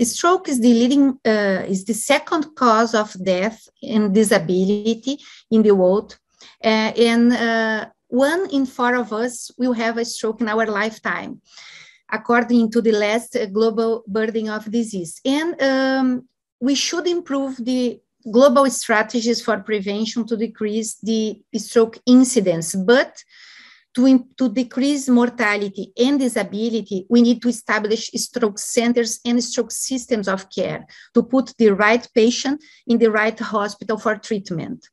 stroke is the leading, uh, is the second cause of death and disability in the world. Uh, and uh, one in four of us will have a stroke in our lifetime, according to the last global burden of disease. And um, we should improve the global strategies for prevention to decrease the stroke incidence, but to, to decrease mortality and disability, we need to establish stroke centers and stroke systems of care to put the right patient in the right hospital for treatment.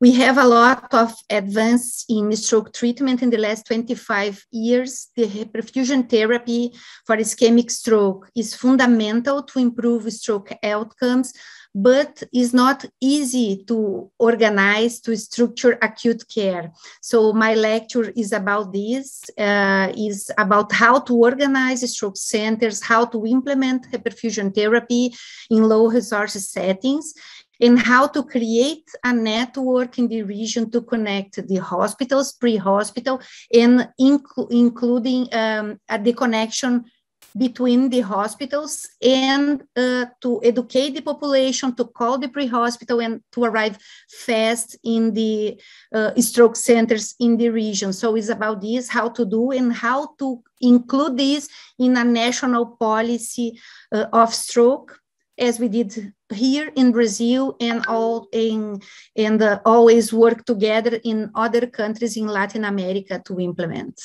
We have a lot of advance in stroke treatment in the last 25 years. The perfusion therapy for ischemic stroke is fundamental to improve stroke outcomes, but it's not easy to organize to structure acute care. So my lecture is about this, uh, is about how to organize stroke centers, how to implement reperfusion therapy in low resource settings, and how to create a network in the region to connect the hospitals, pre-hospital, and inc- including um, the connection between the hospitals and uh, to educate the population, to call the pre-hospital and to arrive fast in the uh, stroke centers in the region. So it's about this, how to do and how to include this in a national policy uh, of stroke as we did here in Brazil and all in and uh, always work together in other countries in Latin America to implement.